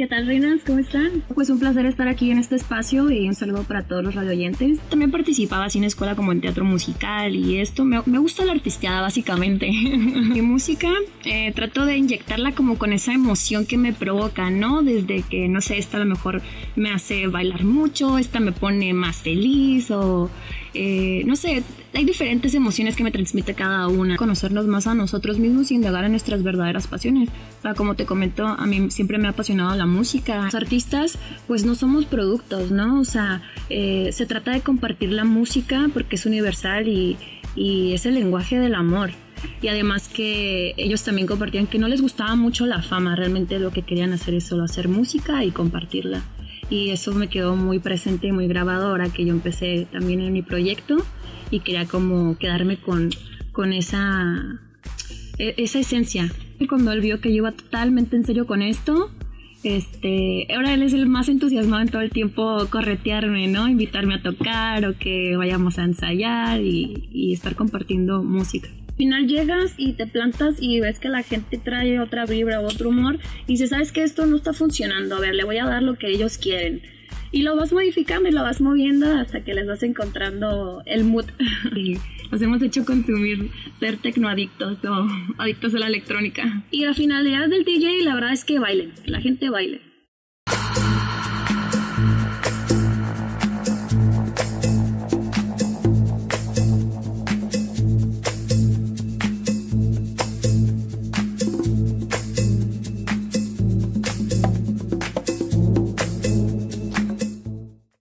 ¿Qué tal, reinas? ¿Cómo están? Pues un placer estar aquí en este espacio y un saludo para todos los radioyentes. También participaba así en escuela como en teatro musical y esto. Me, me gusta la artisteada, básicamente. Mi música eh, trato de inyectarla como con esa emoción que me provoca, ¿no? Desde que, no sé, esta a lo mejor me hace bailar mucho, esta me pone más feliz o eh, no sé, hay diferentes emociones que me transmite cada una. Conocernos más a nosotros mismos y indagar en nuestras verdaderas pasiones. O sea, como te comento, a mí siempre me ha apasionado la música. Los artistas, pues no somos productos, ¿no? O sea, eh, se trata de compartir la música porque es universal y, y es el lenguaje del amor y además que ellos también compartían que no les gustaba mucho la fama, realmente lo que querían hacer es solo hacer música y compartirla y eso me quedó muy presente y muy grabado ahora que yo empecé también en mi proyecto y quería como quedarme con, con esa, e, esa esencia. Y cuando él vio que yo iba totalmente en serio con esto, este, ahora él es el más entusiasmado en todo el tiempo corretearme, ¿no? Invitarme a tocar o que vayamos a ensayar y, y estar compartiendo música final llegas y te plantas y ves que la gente trae otra vibra, otro humor, y dices, sabes que esto no está funcionando, a ver, le voy a dar lo que ellos quieren. Y lo vas modificando y lo vas moviendo hasta que les vas encontrando el mood. Y nos hemos hecho consumir ser tecnoadictos o adictos a la electrónica. Y la finalidad del DJ, la verdad es que bailen, que la gente baile